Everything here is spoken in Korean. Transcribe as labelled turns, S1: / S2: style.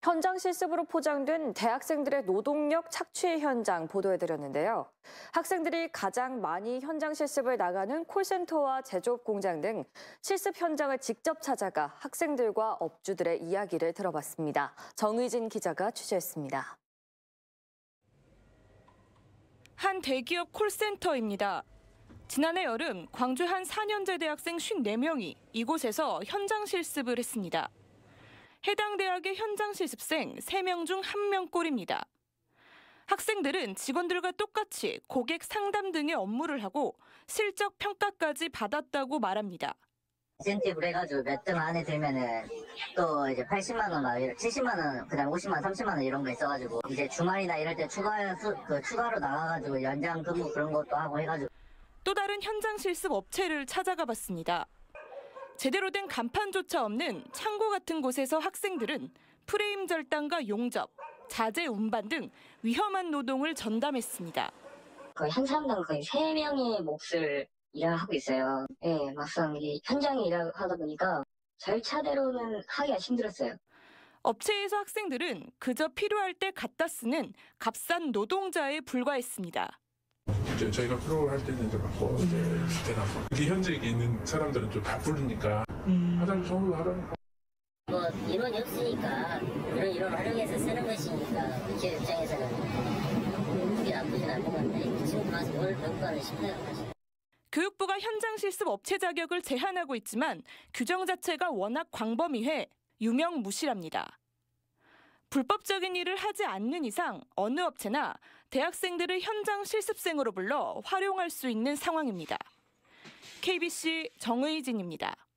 S1: 현장 실습으로 포장된 대학생들의 노동력 착취 현장 보도해드렸는데요. 학생들이 가장 많이 현장 실습을 나가는 콜센터와 제조업 공장 등 실습 현장을 직접 찾아가 학생들과 업주들의 이야기를 들어봤습니다. 정의진 기자가 취재했습니다.
S2: 한 대기업 콜센터입니다. 지난해 여름 광주 한 4년제 대학생 54명이 이곳에서 현장 실습을 했습니다. 해당 대학의 현장 실습생 3명 중 1명 꼴입니다. 학생들은 직원들과 똑같이 고객 상담 등의 업무를 하고 실적 평가까지 받았다고 말합니다.
S3: 인센티브를 해가지고 몇 등 안에 들면은 또 이제 80만 원, 막 70만 원, 그다음 50만 원, 30만 원 이런 거 있어가지고 이제 주말이나 이럴 때 추가 수, 그 추가로 나가가지고 연장 근무 그런 것도 하고 해가지고
S2: 또 다른 현장 실습 업체를 찾아가 봤습니다. 제대로 된 간판조차 없는 창고 같은 곳에서 학생들은 프레임 절단과 용접, 자재 운반 등 위험한 노동을 전담했습니다.
S4: 거의 한 사람당 거의 세 명의 몫을 일을 하고 있어요. 예, 막상 이 현장에 일을 하다 보니까 절차대로는 하기가 힘들었어요.
S2: 업체에서 학생들은 그저 필요할 때 갖다 쓰는 값싼 노동자에 불과했습니다.
S5: 이제 저희가 필요할 때는 이제 갖고 이제 대나고 이게 현재 있는 사람들은 좀 바쁘니까 화장실 청소 하라니까
S3: 뭐 인원이 없으니까 이런 이런 활용해서 쓰는 것이니까 기업 입장에서는 그게 나쁘진 않은 건데 지금 가서 뭘 배울까는 싶네요 사실.
S2: 교육부가 현장 실습 업체 자격을 제한하고 있지만 규정 자체가 워낙 광범위해 유명 무실합니다. 불법적인 일을 하지 않는 이상 어느 업체나 대학생들을 현장 실습생으로 불러 활용할 수 있는 상황입니다. KBC 정의진입니다.